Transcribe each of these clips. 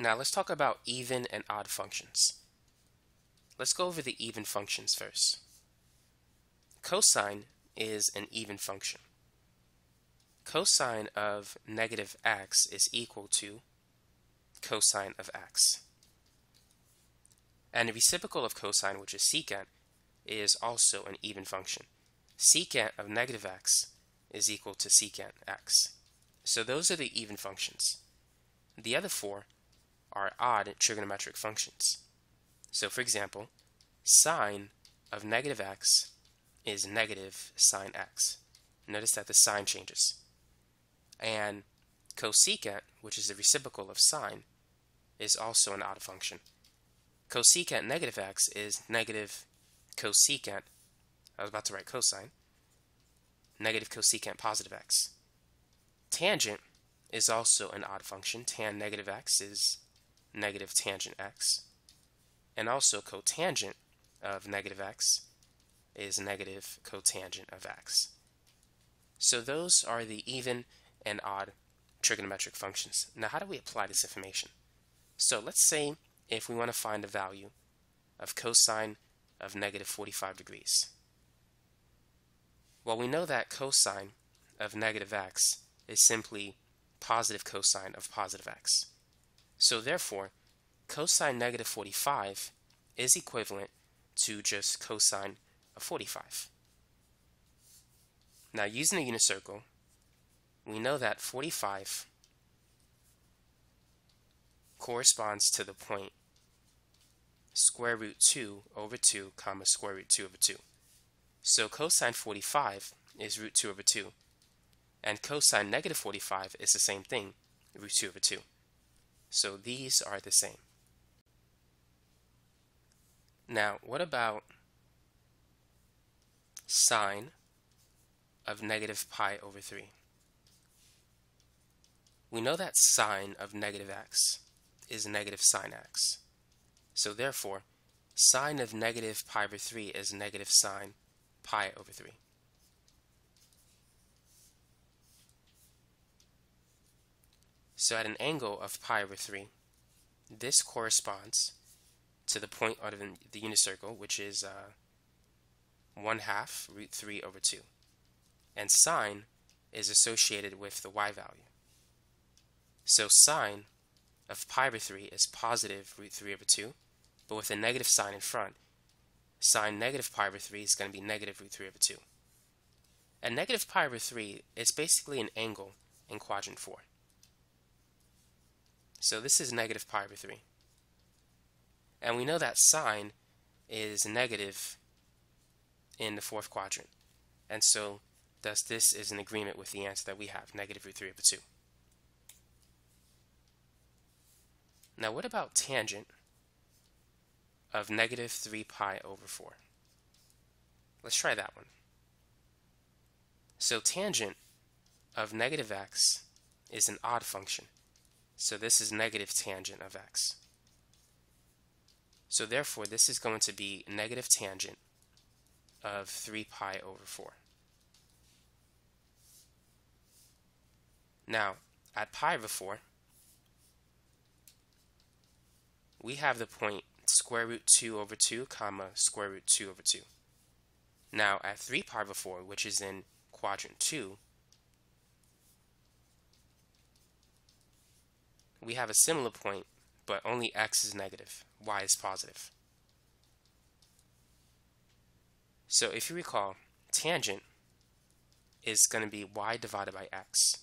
Now let's talk about even and odd functions. Let's go over the even functions first. Cosine is an even function. Cosine of negative x is equal to cosine of x. And the reciprocal of cosine, which is secant, is also an even function. Secant of negative x is equal to secant x. So those are the even functions. The other four are odd trigonometric functions. So for example, sine of negative x is negative sine x. Notice that the sign changes. And cosecant, which is the reciprocal of sine, is also an odd function. Cosecant negative x is negative cosecant, I was about to write cosine, negative cosecant positive x. Tangent is also an odd function. Tan negative x is negative tangent x. And also cotangent of negative x is negative cotangent of x. So those are the even and odd trigonometric functions. Now how do we apply this information? So let's say if we want to find the value of cosine of negative 45 degrees. Well, we know that cosine of negative x is simply positive cosine of positive x. So therefore, cosine negative 45 is equivalent to just cosine of 45. Now using a unit circle, we know that 45 corresponds to the point square root 2 over 2 comma square root 2 over 2. So cosine 45 is root 2 over 2 and cosine negative 45 is the same thing, root 2 over 2. So these are the same. Now, what about sine of negative pi over 3? We know that sine of negative x is negative sine x. So therefore, sine of negative pi over 3 is negative sine pi over 3. So at an angle of pi over 3, this corresponds to the point of the unit circle, which is uh, 1 half root 3 over 2. And sine is associated with the y value. So sine of pi over 3 is positive root 3 over 2, but with a negative sign in front. Sine negative pi over 3 is going to be negative root 3 over 2. And negative pi over 3 is basically an angle in quadrant 4. So this is negative pi over 3. And we know that sine is negative in the fourth quadrant. And so thus this is in agreement with the answer that we have, negative root 3 over 2. Now what about tangent of negative 3 pi over 4? Let's try that one. So tangent of negative x is an odd function. So this is negative tangent of x. So therefore, this is going to be negative tangent of 3 pi over 4. Now, at pi over 4, we have the point square root 2 over 2 comma square root 2 over 2. Now, at 3 pi over 4, which is in quadrant 2, we have a similar point, but only x is negative, y is positive. So if you recall, tangent is going to be y divided by x.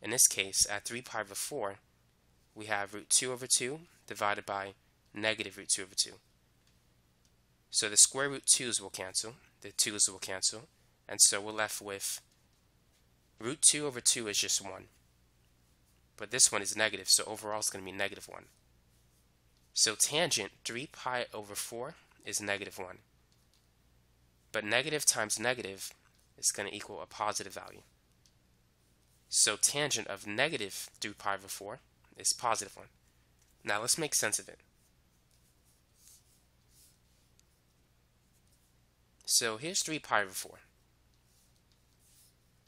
In this case, at 3 pi over 4, we have root 2 over 2 divided by negative root 2 over 2. So the square root 2's will cancel, the 2's will cancel, and so we're left with root 2 over 2 is just 1 but this one is negative, so overall it's going to be negative 1. So tangent 3 pi over 4 is negative 1. But negative times negative is going to equal a positive value. So tangent of negative 3 pi over 4 is positive 1. Now let's make sense of it. So here's 3 pi over 4.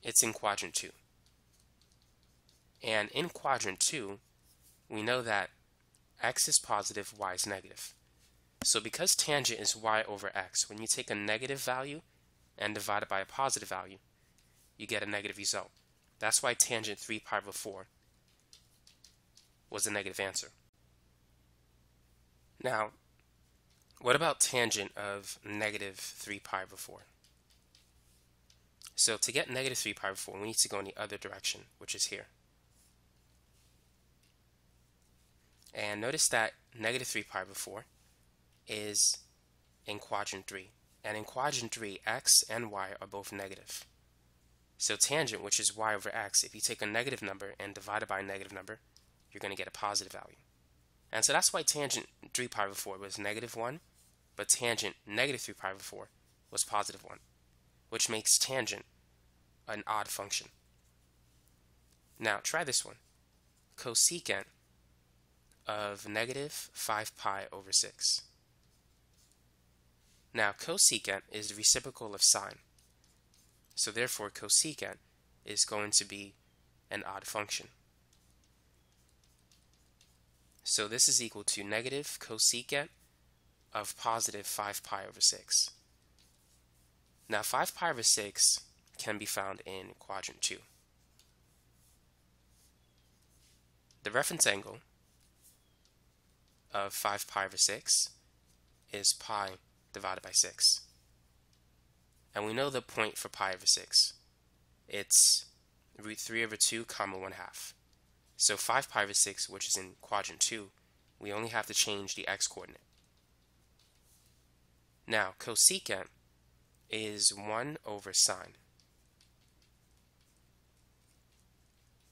It's in quadrant 2. And in quadrant 2, we know that x is positive, y is negative. So because tangent is y over x, when you take a negative value and divide it by a positive value, you get a negative result. That's why tangent 3 pi over 4 was the negative answer. Now, what about tangent of negative 3 pi over 4? So to get negative 3 pi over 4, we need to go in the other direction, which is here. And notice that negative 3 pi over 4 is in quadrant 3. And in quadrant 3, x and y are both negative. So tangent, which is y over x, if you take a negative number and divide it by a negative number, you're going to get a positive value. And so that's why tangent 3 pi over 4 was negative 1, but tangent negative 3 pi over 4 was positive 1, which makes tangent an odd function. Now try this one. Cosecant of negative 5 pi over 6. Now cosecant is the reciprocal of sine. So therefore cosecant is going to be an odd function. So this is equal to negative cosecant of positive 5 pi over 6. Now 5 pi over 6 can be found in quadrant 2. The reference angle of 5 pi over 6 is pi divided by 6. And we know the point for pi over 6. It's root 3 over 2 comma 1 half. So 5 pi over 6, which is in quadrant 2, we only have to change the x coordinate. Now, cosecant is 1 over sine.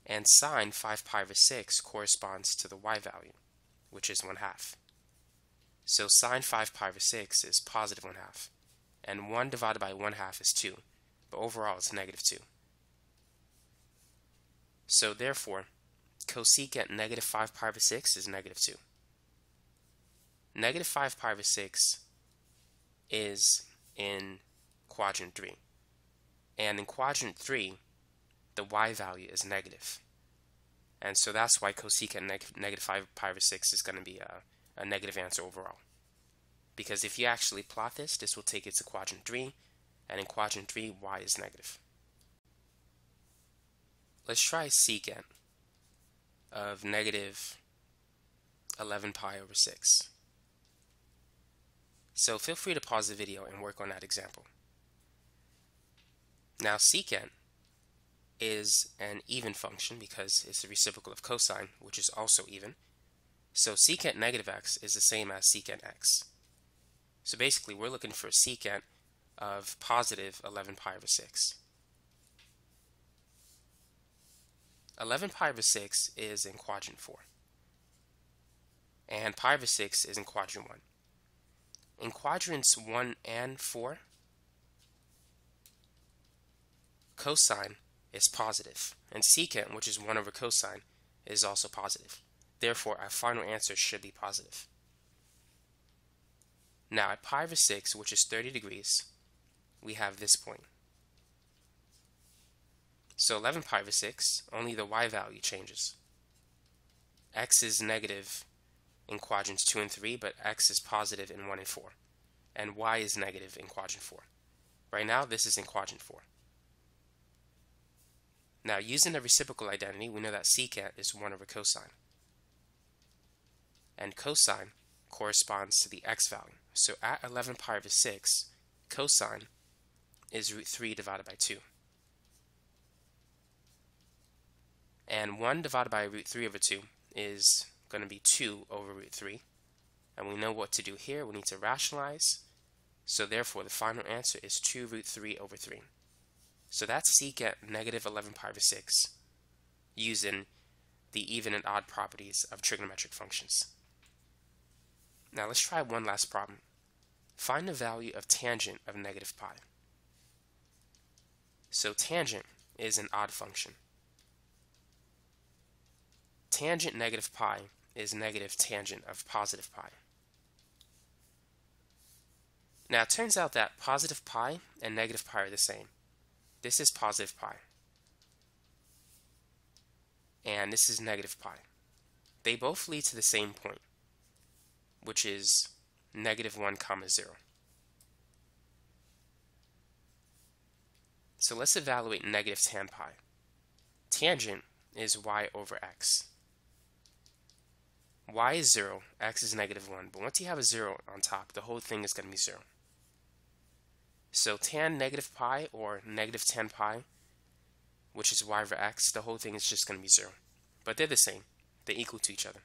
And sine 5 pi over 6 corresponds to the y value, which is 1 half. So sine 5 pi over 6 is positive 1 half and 1 divided by 1 half is 2, but overall it's negative 2. So therefore, cosecant negative 5 pi over 6 is negative 2. Negative 5 pi over 6 is in quadrant 3. And in quadrant 3, the y value is negative. And so that's why cosecant neg negative 5 pi over 6 is going to be a, a negative answer overall because if you actually plot this, this will take it to quadrant 3, and in quadrant 3, y is negative. Let's try secant of negative 11 pi over 6. So feel free to pause the video and work on that example. Now secant is an even function because it's the reciprocal of cosine, which is also even. So secant negative x is the same as secant x. So basically, we're looking for a secant of positive 11 pi over 6. 11 pi over 6 is in quadrant 4. And pi over 6 is in quadrant 1. In quadrants 1 and 4, cosine is positive, and secant, which is 1 over cosine, is also positive. Therefore, our final answer should be positive. Now at pi over 6, which is 30 degrees, we have this point. So 11 pi over 6, only the y value changes. x is negative in quadrants 2 and 3, but x is positive in 1 and 4. And y is negative in quadrant 4. Right now, this is in quadrant 4. Now, using the reciprocal identity, we know that secant is 1 over cosine. And cosine corresponds to the x value. So at 11 pi over 6, cosine is root 3 divided by 2. And 1 divided by root 3 over 2 is going to be 2 over root 3. And we know what to do here. We need to rationalize. So therefore, the final answer is 2 root 3 over 3. So that's secant negative 11 pi over 6 using the even and odd properties of trigonometric functions. Now let's try one last problem. Find the value of tangent of negative pi. So tangent is an odd function. Tangent negative pi is negative tangent of positive pi. Now it turns out that positive pi and negative pi are the same. This is positive pi. And this is negative pi. They both lead to the same point which is negative 1 comma 0. So let's evaluate negative tan pi. Tangent is y over x. y is 0, x is negative 1, but once you have a 0 on top, the whole thing is going to be 0. So tan negative pi or negative tan pi, which is y over x, the whole thing is just going to be 0. But they're the same. They equal to each other.